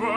over.